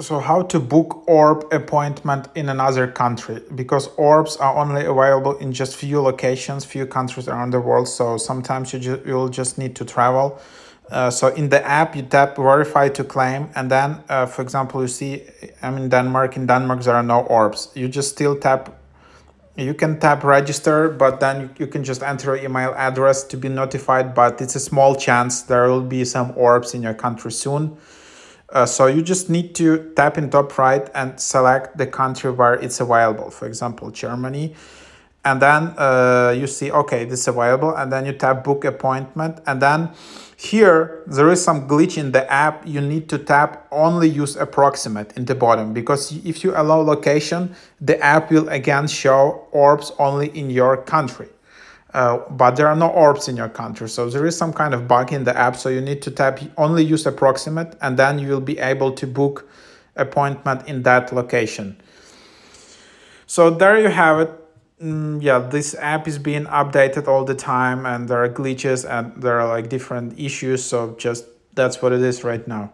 So how to book orb appointment in another country because orbs are only available in just few locations, few countries around the world. So sometimes you ju you'll just need to travel. Uh, so in the app you tap verify to claim and then uh, for example you see I'm in Denmark in Denmark there are no orbs you just still tap you can tap register but then you, you can just enter your email address to be notified but it's a small chance there will be some orbs in your country soon uh, so you just need to tap in top right and select the country where it's available. For example, Germany. And then uh, you see, okay, this is available. And then you tap book appointment. And then here, there is some glitch in the app. You need to tap only use approximate in the bottom. Because if you allow location, the app will again show orbs only in your country. Uh, but there are no orbs in your country. So there is some kind of bug in the app. So you need to tap only use approximate and then you will be able to book appointment in that location. So there you have it. Mm, yeah, this app is being updated all the time and there are glitches and there are like different issues. So just that's what it is right now.